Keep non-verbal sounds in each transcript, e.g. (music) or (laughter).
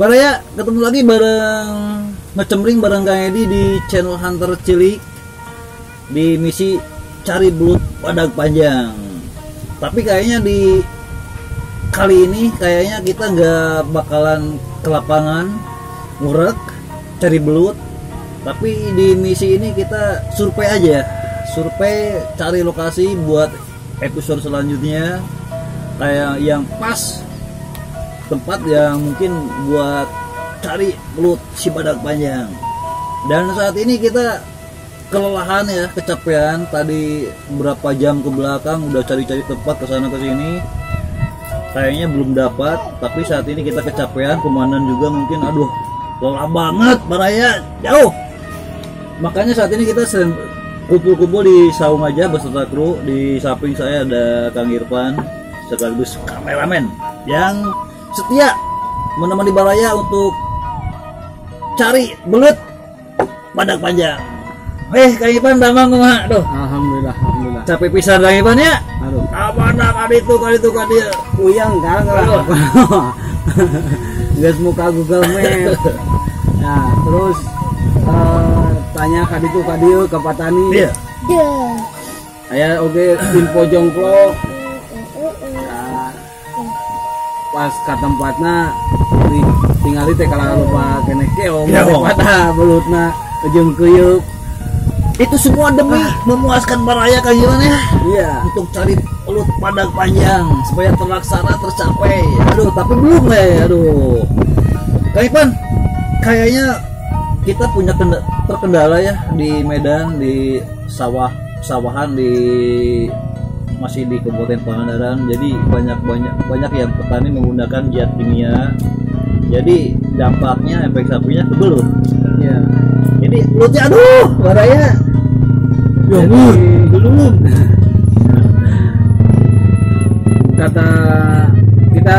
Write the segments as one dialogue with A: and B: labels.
A: Baraya ketemu lagi bareng ngecemring bareng Kang Edi di channel Hunter Cilik di misi cari belut padak panjang. Tapi kayaknya di kali ini kayaknya kita nggak bakalan ke lapangan ngurek cari belut. Tapi di misi ini kita survei aja, survei cari lokasi buat episode selanjutnya kayak yang pas tempat yang mungkin buat cari belut si badak panjang. Dan saat ini kita kelelahan ya kecapean. Tadi berapa jam ke belakang udah cari-cari tempat ke sana ke sini. Kayaknya belum dapat tapi saat ini kita kecapean komandan juga mungkin aduh lelah banget baraya jauh. Makanya saat ini kita kumpul-kumpul di saung aja beserta kru di samping saya ada Kang Irfan sekaligus kameramen yang setia menemani Baraya untuk cari belut padak panjang. Eh, Kang Ipan damang kumaha? Aduh,
B: Alhamdulillah, alhamdulillah.
A: capek pisan Kang Ipan ya.
B: Aduh,
A: Apa nak kali itu kali itu kali dia.
B: puyeng kan
A: Aduh. (laughs)
B: Gas muka Google Map. Nah, terus eh, tanya kadi tuh kadi ke Patani.
A: Iya.
B: Aya oge info jongklok. Pas ke tempatna di tinggali teh kalau lupa kene keong
A: Keong.
B: pada belutna ujung kuyup.
A: Itu semua demi memuaskan Baraya Ipan ya.
B: Iya.
A: Untuk cari belut padak panjang supaya terlaksana tercapai. Aduh, tapi belum eh. Aduh. Kang Ipan, kayaknya kita punya kenda- terkendala ya di Medan di sawah sawahan di masih di Kabupaten Pangandaran. Jadi banyak banyak banyak yang petani menggunakan zat kimia. Jadi dampaknya efek sampingnya ke belut
B: Iya.
A: jadi belutnya aduh baraya ya
B: Jadi-
A: belum
B: kata kita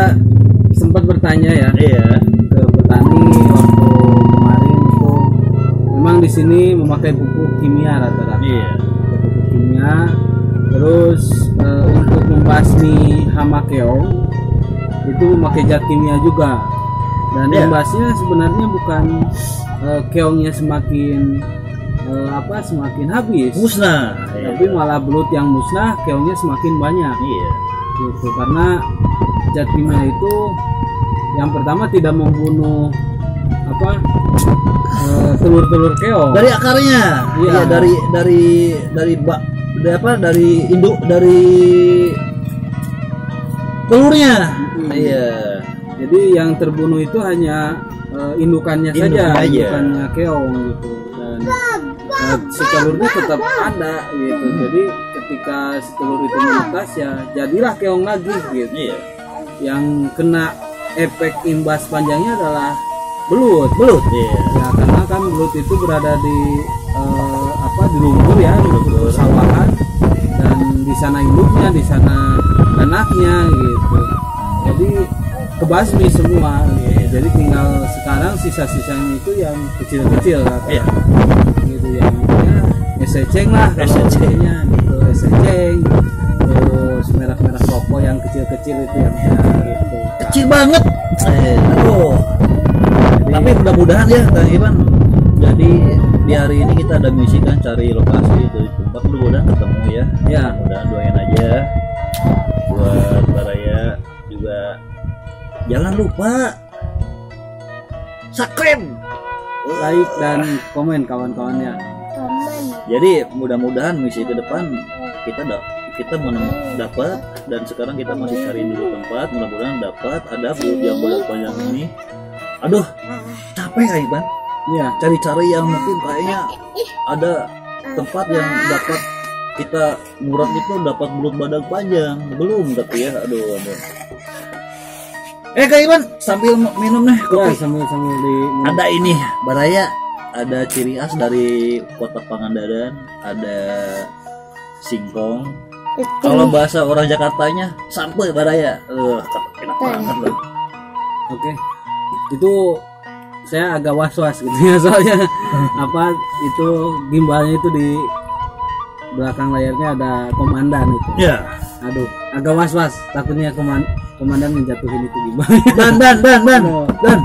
B: sempat bertanya ya
A: iya.
B: ke petani waktu kemarin itu memang di sini memakai pupuk kimia rata-rata?
A: Iya.
B: Pupuk kimia. Terus membasmi hama keong itu memakai zat kimia juga. Dan
A: Iya.
B: imbasnya sebenarnya bukan eh, keongnya semakin eh, apa semakin habis.
A: Musnah.
B: Tapi malah belut yang musnah keongnya semakin banyak.
A: Iya.
B: Gitu karena zat kimia itu yang pertama tidak membunuh apa eh, telur-telur keong.
A: Dari akarnya.
B: Iya.
A: iya dari dari dari bak dari apa dari induk dari telurnya. Iya.
B: Jadi yang terbunuh itu hanya eh, indukannya saja
A: Indukannya aja.
B: indukannya keong gitu. Dan eh, si telurnya tetap ada gitu. Jadi ketika si telur itu menetas ya jadilah keong lagi gitu.
A: Iya.
B: Yang kena efek imbas panjangnya adalah belut.
A: Belut. Iya
B: ya karena kan belut itu berada di eh, apa di lumpur ya di lumpur persawahan dan di sana induknya di sana anaknya gitu. Jadi kebasmi semua gitu. jadi tinggal sekarang sisa-sisanya itu yang kecil-kecil kan
A: iya.
B: Gitu yang ya eseceng lah
A: Eseceng.
B: nya gitu eseceng terus merah-merah koko yang kecil-kecil itu yang ya, gitu.
A: Kecil banget. Eh. Aduh.
B: Jadi-
A: tapi mudah-mudahan ya Kang Iwan jadi di hari ini kita ada misi kan cari lokasi itu. Tempat mudah-mudahan ketemu ya.
B: Ya.
A: Mudah-mudahan doain aja buat Baraya juga. Jangan lupa subscribe.
B: Like dan komen kawan-kawannya.
A: Jadi mudah-mudahan misi ke depan kita da kita menem- dapat. Dan sekarang kita masih cari dulu tempat. Mudah-mudahan dapat. Ada yang bolak panjang ini. Aduh capek ya Iban.
B: Ya
A: cari-cari yang mungkin kayaknya ada tempat yang dapat kita murah itu dapat belut badak panjang. Belum tapi ya aduh aduh. Eh Kak Iwan sambil minum nih
B: ya
A: kopi.
B: sambil sambil di
A: ada ini Baraya ada ciri khas dari kota Pangandaran ada singkong. Kalau bahasa orang Jakartanya sampai Baraya. Eh enak banget loh
B: oke. Itu saya agak was was gitu ya (laughs) soalnya (laughs) apa itu gimbalnya itu di belakang layarnya ada komandan itu.
A: Ya
B: aduh agak was was takutnya koman komandan menjatuhin itu gimbalnya (laughs)
A: dan dan dan dan dan.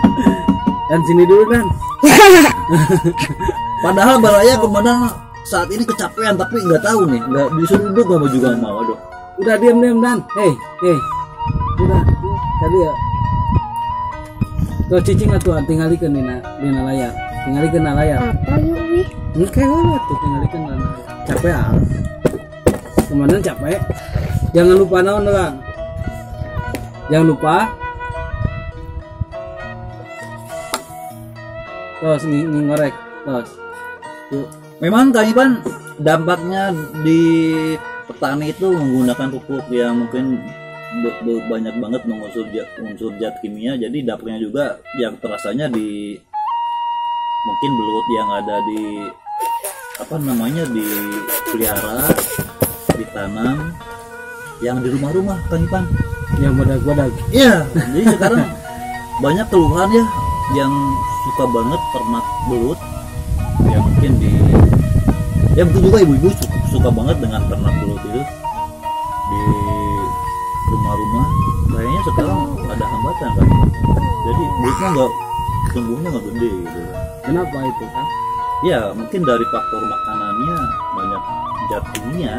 B: Dan sini dulu dan. (laughs)
A: Padahal Baraya ke mana saat ini kecapean tapi nggak tahu nih, nggak disuruh duduk nggak mau juga mau. Aduh.
B: udah diam diam dan. Hei hei. Udah tadi ya. Tuh cicing atuh tinggalikeun dina dina layar. Tinggalikeun na layar.
C: Apa yuk
B: Oke lah tuh tinggalikeun na layar capek ah. Ke mana capek. Jangan lupa naon orang jangan lupa. Terus ng- ngorek terus yuk
A: Memang Ipan dampaknya di petani itu menggunakan pupuk yang mungkin banyak banget mengunsur zat, unsur zat kimia. Jadi dampaknya juga yang terasanya di mungkin belut yang ada di apa namanya di pelihara ditanam yang di rumah-rumah Kang Ipan.
B: Yang badak-badak
A: Iya, jadi sekarang banyak keluhan ya yang suka banget ternak belut. Ya mungkin di ya betul juga ibu-ibu suka, suka banget dengan ternak belut itu. Di rumah-rumah kayaknya sekarang ada hambatan kan jadi belutnya nggak tumbuhnya nggak gede gitu.
B: Kenapa itu kan
A: ya mungkin dari faktor makanannya banyak zat kimia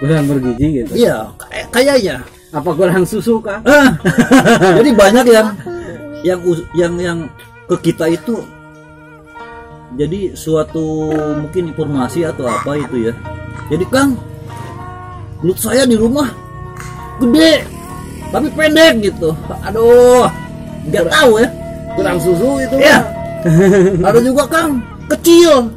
B: kurang bergizi gitu?
A: Iya kayak- kayaknya.
B: Apa kurang susu kah?
A: Ah, (laughs) jadi banyak yang yang yang yang ke kita itu jadi suatu mungkin informasi atau apa itu ya. Jadi Kang belut saya di rumah gede tapi pendek gitu. Aduh nggak tahu ya.
B: kurang susu itu
A: ya ada juga Kang kecil.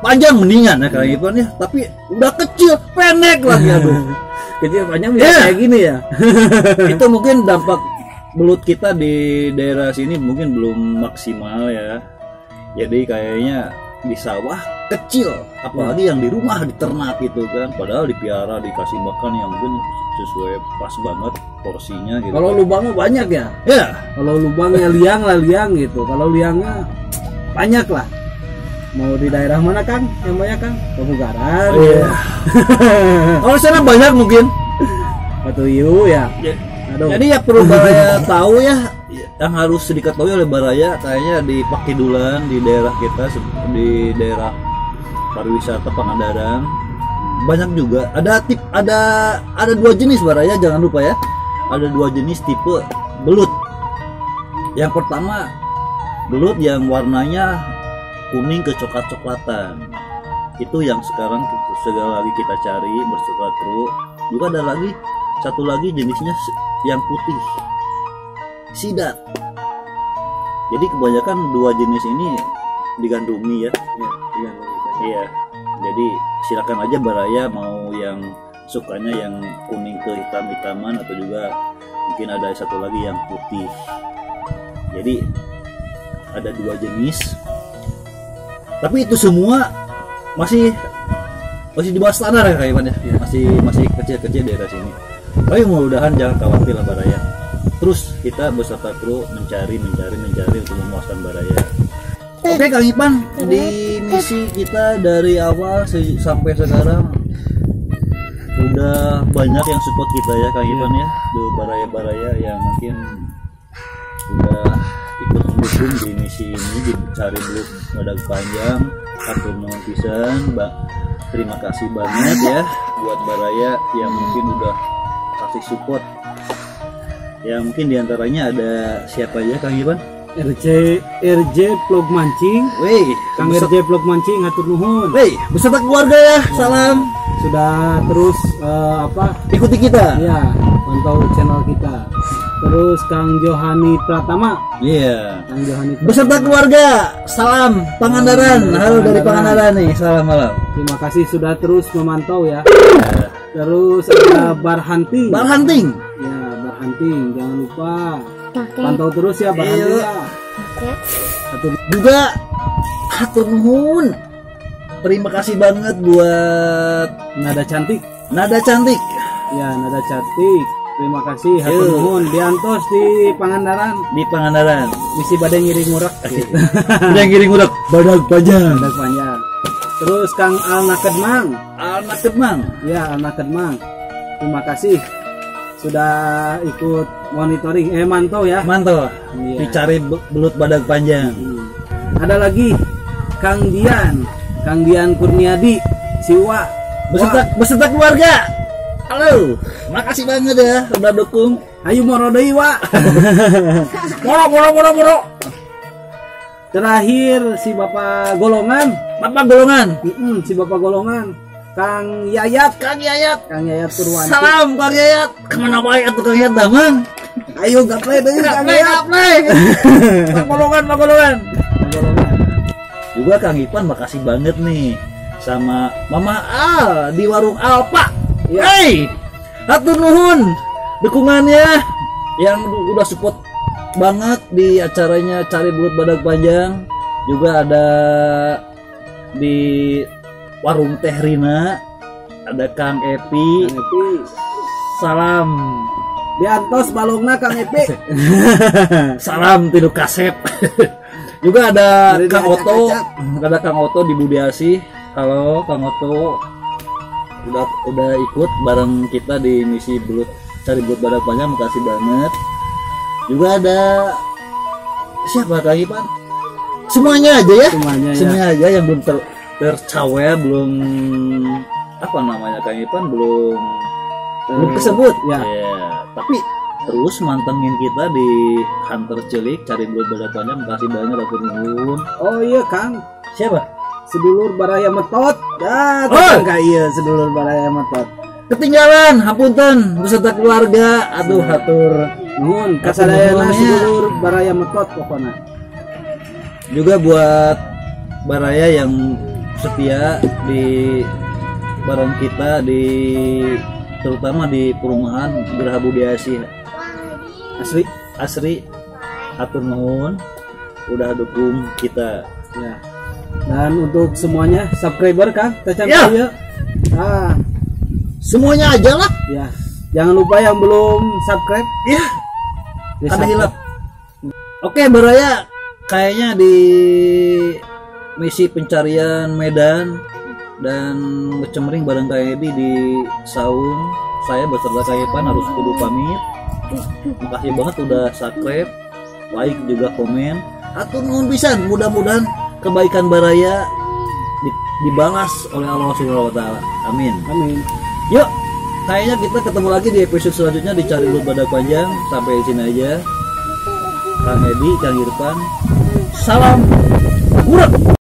A: Panjang mendingan ya Kang Ipan ya. Tapi udah kecil pendek lagi (laughs) aduh.
B: Kecil panjang bisa
A: Iya.
B: kayak gini ya. (laughs)
A: Itu mungkin dampak belut kita di daerah sini mungkin belum maksimal ya. Jadi kayaknya di sawah kecil apalagi yang di rumah diternak gitu kan. Padahal dipiara dikasih makan yang mungkin sesuai pas banget porsinya gitu
B: kalau lubangnya banyak ya?
A: Ya.
B: Kalau lubangnya liang lah liang gitu. Kalau liangnya banyak lah. Mau di daerah mana kang? Yang banyak kang? Pemugaran.
A: Iya. kalau (laughs) sana banyak mungkin.
B: Atau yu ya.
A: Ya,
B: aduh.
A: Jadi ya perlu (laughs) Baraya tahu ya. Yang harus diketahui oleh Baraya kayaknya di Pakidulan di daerah kita di daerah pariwisata Pangandaran. Banyak juga. Ada tip ada ada dua jenis Baraya jangan lupa ya. Ada dua jenis tipe belut. Yang pertama belut yang warnanya kuning ke coklat-coklatan itu yang sekarang segala lagi kita cari bersurat kru. Juga ada lagi satu lagi jenisnya yang putih. Sidat. Jadi kebanyakan dua jenis ini digandrungi ya.
B: Iya,
A: iya. Jadi silakan aja baraya mau yang sukanya yang kuning ke hitam hitaman atau juga mungkin ada satu lagi yang putih. Jadi ada dua jenis. Tapi itu semua masih masih di bawah standar ya kayak ya? Masih masih kecil-kecil daerah sini tapi mudah-mudahan jangan khawatir lah baraya terus kita beserta kru mencari mencari mencari untuk memuaskan baraya oke kang Ipan di misi kita dari awal se- sampai sekarang udah banyak yang support kita ya kang Ipan ya. Di baraya-baraya yang mungkin udah di misi ini di cari belum badak panjang atur nuhun pisan mbak. Terima kasih banget ya buat baraya yang mungkin udah kasih support. Ya mungkin di antaranya ada siapa aja kang Ipan
B: RJ RJ vlog mancing.
A: Weh,
B: Kang RJ vlog mancing ngatur nuhun.
A: Weh, beserta keluarga ya, salam.
B: sudah terus eh, apa?
A: Ikuti kita.
B: ya pantau channel kita terus Kang Johani Pratama
A: Iya.
B: Kang Johani Pratama.
A: Beserta keluarga, salam Pangandaran. Halo dari Pangandaran nih, salam malam.
B: terima kasih sudah terus memantau ya terus ada bar hunting
A: Bar hunting.
B: ya bar hunting jangan lupa
C: pakai
B: pantau terus ya bar hunting
A: Iya.
B: ya satu
A: Juga hatur nuhun. Terima kasih banget buat
B: nada cantik
A: Nada Cantik.
B: ya nada cantik terima kasih hatur nuhun. Diantos di Pangandaran.
A: Di Pangandaran.
B: misi badai ngiring ngurak gitu. (laughs)
A: Udah giring udah badak panjang.
B: Badak panjang. Terus Kang Al Nakedmang
A: Anak Kemang.
B: ya Al Nakedmang terima kasih. Sudah ikut monitoring. Eh mantau ya.
A: Mantap
B: Iya.
A: dicari be- belut badak panjang.
B: Hmm. ada lagi. Kang Dian. Kang Dian Kurniadi. Siwa
A: beserta beserta keluarga halo. Makasih banget ya udah dukung.
B: Ayo moro deui wa (laughs)
A: moro moro moro moro.
B: Terakhir si Bapak Golongan.
A: Bapak golongan.
B: Mm-mm, si Bapak Golongan. Kang Yayat.
A: Kang yayat.
B: Kang Yayat Purwanti.
A: Salam kang yayat. Ke mana baik atuh kang yayat damang
B: ayo gaple deui Kang Yayat.
A: gaplay pak (laughs) golongan pak Golongan. Juga kang Ipan makasih banget nih. Sama Mama Al di warung Alpa
B: Iya.
A: hey hatur nuhun. Dukungannya yang udah support banget di acaranya cari belut badak panjang. Juga ada di warung Teh Rina ada Kang Epi.
B: Kang Epi.
A: Salam.
B: Diantos balongna Kang Epi. (laughs)
A: Salam tidur kasep. (laughs) Juga ada
B: Dari
A: Kang. Oto. ada Kang Oto di Budiasi. Halo Kang Oto udah udah ikut bareng kita di misi belut cari belut badak panjang makasih banget. Juga ada siapa Kang Ipan semuanya aja ya?
B: Semuanya ya.
A: Semuanya aja yang belum ter tercawe belum apa namanya Kang Ipan? Belum belum kesebut
B: ya.
A: tapi terus mantengin kita di Hunter Cilik cari badak panjang makasih banget Atur Nuhun
B: oh iya Kang.
A: Siapa
B: sedulur baraya metot. Ah
A: Oh.
B: iya sedulur baraya metot.
A: Ketinggalan hapunten beserta keluarga aduh hatur
B: nuhun. Kasadayana
A: ya.
B: sedulur baraya metot pokoknya.
A: Juga buat Baraya yang setia di bareng kita di terutama di perumahan Geraha Budiasi Asri Asri Atur Nuhun. Udah dukung kita.
B: Ya dan untuk semuanya subscriber Kang Tacan
A: Ya.
B: ya. ah.
A: Semuanya aja lah.
B: Ya. Jangan lupa yang belum subscribe.
A: Ya.
B: Di
A: ada hilap. Oke Baraya kayaknya di misi pencarian Medan dan ngecemering bareng Kak Edi di Saung saya beserta Kak Epan harus kudu pamit. Makasih banget udah subscribe like juga komen. Atau nuhun pisan mudah-mudahan kebaikan Baraya di- dibalas oleh Allah Subhanahu wa taala amin
B: amin
A: Yuk, kayaknya kita ketemu lagi di episode selanjutnya di Cari Belut Badak Panjang. Sampai di sini aja. Kang Edi, Kang Irfan. Salam. Burak.